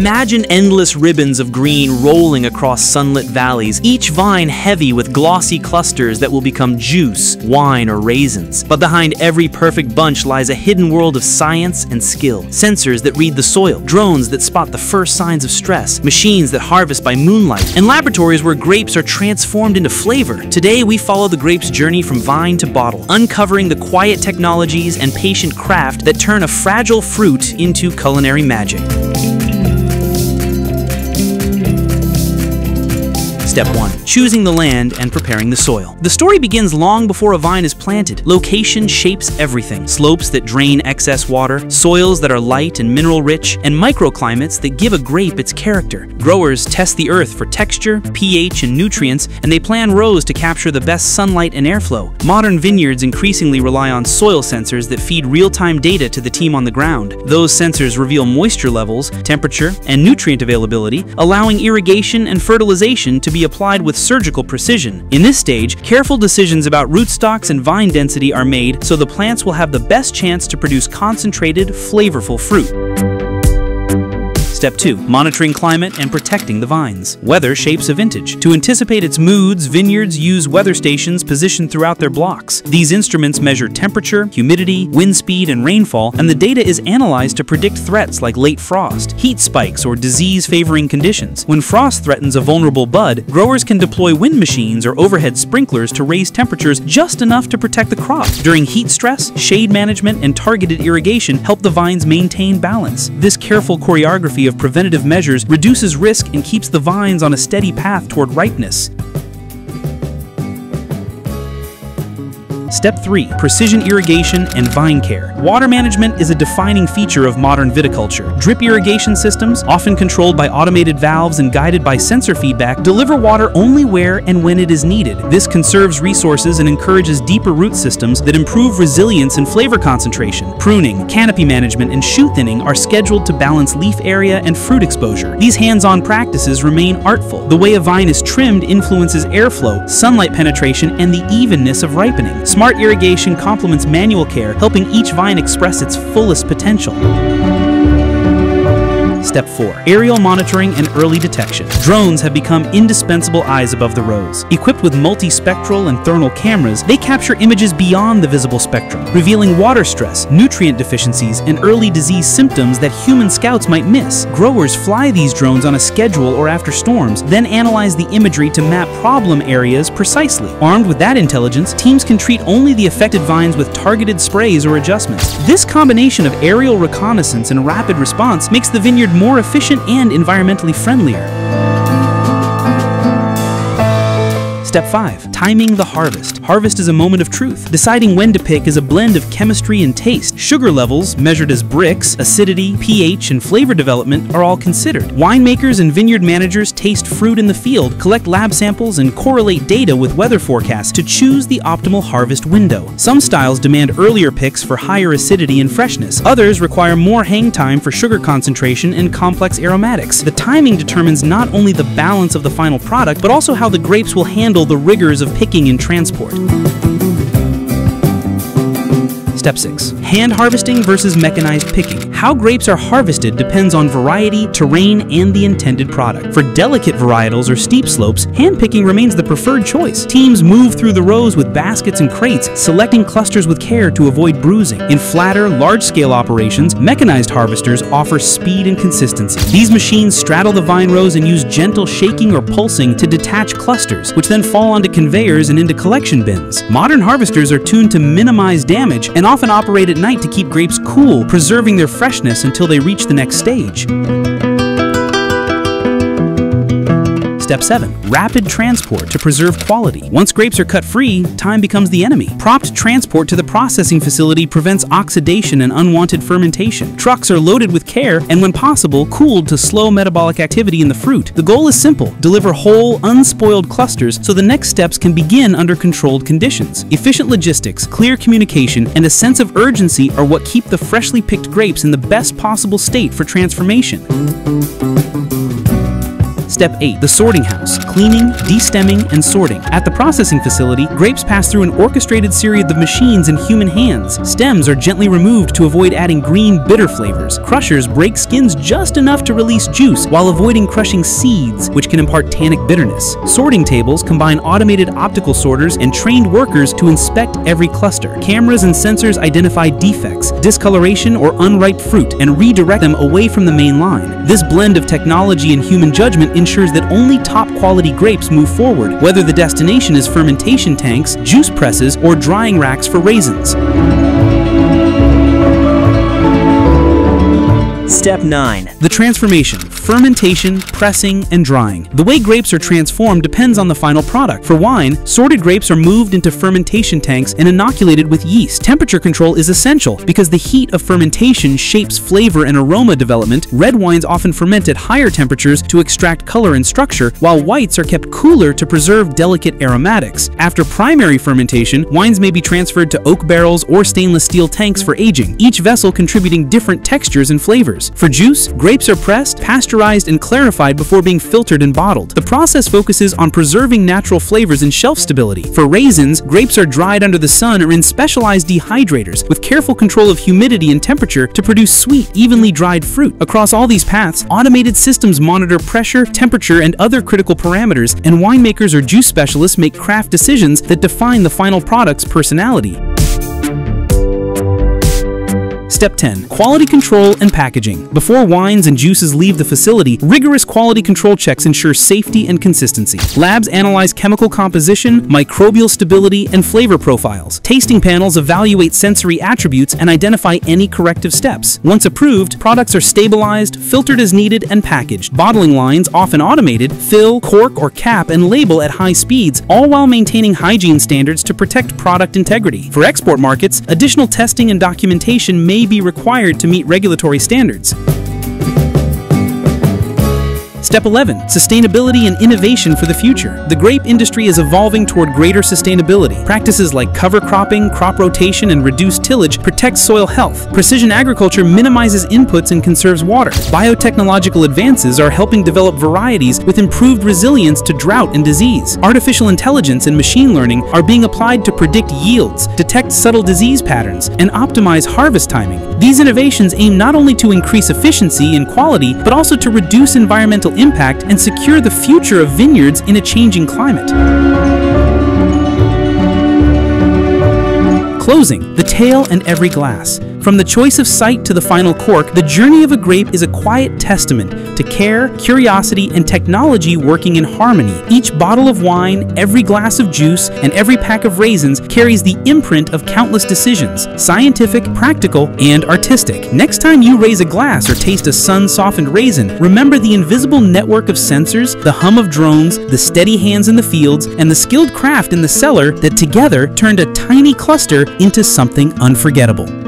Imagine endless ribbons of green rolling across sunlit valleys, each vine heavy with glossy clusters that will become juice, wine, or raisins. But behind every perfect bunch lies a hidden world of science and skill. Sensors that read the soil, drones that spot the first signs of stress, machines that harvest by moonlight, and laboratories where grapes are transformed into flavor. Today, we follow the grape's journey from vine to bottle, uncovering the quiet technologies and patient craft that turn a fragile fruit into culinary magic. Step 1. Choosing the land and preparing the soil. The story begins long before a vine is planted. Location shapes everything. Slopes that drain excess water, soils that are light and mineral rich, and microclimates that give a grape its character. Growers test the earth for texture, pH, and nutrients, and they plan rows to capture the best sunlight and airflow. Modern vineyards increasingly rely on soil sensors that feed real-time data to the team on the ground. Those sensors reveal moisture levels, temperature, and nutrient availability, allowing irrigation and fertilization to be applied with surgical precision. In this stage, careful decisions about rootstocks and vine density are made so the plants will have the best chance to produce concentrated, flavorful fruit. Step 2. Monitoring climate and protecting the vines. Weather shapes a vintage. To anticipate its moods, vineyards use weather stations positioned throughout their blocks. These instruments measure temperature, humidity, wind speed, and rainfall, and the data is analyzed to predict threats like late frost, heat spikes, or disease-favoring conditions. When frost threatens a vulnerable bud, growers can deploy wind machines or overhead sprinklers to raise temperatures just enough to protect the crop. During heat stress, shade management and targeted irrigation help the vines maintain balance. This careful choreography of preventative measures reduces risk and keeps the vines on a steady path toward ripeness. Step 3. Precision irrigation and vine care. Water management is a defining feature of modern viticulture. Drip irrigation systems, often controlled by automated valves and guided by sensor feedback, deliver water only where and when it is needed. This conserves resources and encourages deeper root systems that improve resilience and flavor concentration. Pruning, canopy management, and shoot thinning are scheduled to balance leaf area and fruit exposure. These hands-on practices remain artful. The way a vine is trimmed influences airflow, sunlight penetration, and the evenness of ripening. Smart irrigation complements manual care, helping each vine express its fullest potential. Step 4. Aerial monitoring and early detection. Drones have become indispensable eyes above the rows. Equipped with multispectral and thermal cameras, they capture images beyond the visible spectrum, revealing water stress, nutrient deficiencies, and early disease symptoms that human scouts might miss. Growers fly these drones on a schedule or after storms, then analyze the imagery to map problem areas precisely. Armed with that intelligence, teams can treat only the affected vines with targeted sprays or adjustments. This combination of aerial reconnaissance and rapid response makes the vineyard more efficient and environmentally friendlier. Step 5. Timing the harvest. Harvest is a moment of truth. Deciding when to pick is a blend of chemistry and taste. Sugar levels, measured as Brix, acidity, pH, and flavor development are all considered. Winemakers and vineyard managers taste fruit in the field, collect lab samples, and correlate data with weather forecasts to choose the optimal harvest window. Some styles demand earlier picks for higher acidity and freshness. Others require more hang time for sugar concentration and complex aromatics. The timing determines not only the balance of the final product, but also how the grapes will handle handle the rigors of picking and transport. Step 6. Hand harvesting versus mechanized picking. How grapes are harvested depends on variety, terrain, and the intended product. For delicate varietals or steep slopes, handpicking remains the preferred choice. Teams move through the rows with baskets and crates, selecting clusters with care to avoid bruising. In flatter, large-scale operations, mechanized harvesters offer speed and consistency. These machines straddle the vine rows and use gentle shaking or pulsing to detach clusters, which then fall onto conveyors and into collection bins. Modern harvesters are tuned to minimize damage and often operate at night to keep grapes cool, preserving their freshness until they reach the next stage. Step 7. Rapid transport to preserve quality. Once grapes are cut free, time becomes the enemy. Prompt transport to the processing facility prevents oxidation and unwanted fermentation. Trucks are loaded with care and when possible, cooled to slow metabolic activity in the fruit. The goal is simple, deliver whole, unspoiled clusters so the next steps can begin under controlled conditions. Efficient logistics, clear communication, and a sense of urgency are what keep the freshly picked grapes in the best possible state for transformation. Step 8. The sorting house. Cleaning, destemming, and sorting. At the processing facility, grapes pass through an orchestrated series of machines and human hands. Stems are gently removed to avoid adding green, bitter flavors. Crushers break skins just enough to release juice while avoiding crushing seeds, which can impart tannic bitterness. Sorting tables combine automated optical sorters and trained workers to inspect every cluster. Cameras and sensors identify defects, discoloration, or unripe fruit and redirect them away from the main line. This blend of technology and human judgment ensures that only top quality grapes move forward, whether the destination is fermentation tanks, juice presses, or drying racks for raisins. Step 9. The transformation, fermentation, pressing, and drying. The way grapes are transformed depends on the final product. For wine, sorted grapes are moved into fermentation tanks and inoculated with yeast. Temperature control is essential because the heat of fermentation shapes flavor and aroma development. Red wines often ferment at higher temperatures to extract color and structure, while whites are kept cooler to preserve delicate aromatics. After primary fermentation, wines may be transferred to oak barrels or stainless steel tanks for aging, each vessel contributing different textures and flavors. For juice, grapes are pressed, pasteurized, and clarified before being filtered and bottled. The process focuses on preserving natural flavors and shelf stability. For raisins, grapes are dried under the sun or in specialized dehydrators with careful control of humidity and temperature to produce sweet, evenly dried fruit. Across all these paths, automated systems monitor pressure, temperature, and other critical parameters, and winemakers or juice specialists make craft decisions that define the final product's personality. Step 10. Quality control and packaging. Before wines and juices leave the facility, rigorous quality control checks ensure safety and consistency. Labs analyze chemical composition, microbial stability, and flavor profiles. Tasting panels evaluate sensory attributes and identify any corrective steps. Once approved, products are stabilized, filtered as needed, and packaged. Bottling lines, often automated, fill, cork, or cap and label at high speeds, all while maintaining hygiene standards to protect product integrity. For export markets, additional testing and documentation may be required to meet regulatory standards. Step 11. Sustainability and innovation for the future. The grape industry is evolving toward greater sustainability. Practices like cover cropping, crop rotation, and reduced tillage protect soil health. Precision agriculture minimizes inputs and conserves water. Biotechnological advances are helping develop varieties with improved resilience to drought and disease. Artificial intelligence and machine learning are being applied to predict yields, detect subtle disease patterns, and optimize harvest timing. These innovations aim not only to increase efficiency and quality, but also to reduce environmental impact and secure the future of vineyards in a changing climate. Closing, the tale and every glass. From the choice of site to the final cork, the journey of a grape is a quiet testament to care, curiosity, and technology working in harmony. Each bottle of wine, every glass of juice, and every pack of raisins carries the imprint of countless decisions scientific, practical, and artistic. Next time you raise a glass or taste a sun softened raisin, remember the invisible network of sensors, the hum of drones, the steady hands in the fields, and the skilled craft in the cellar that together turned a tiny cluster into something unforgettable.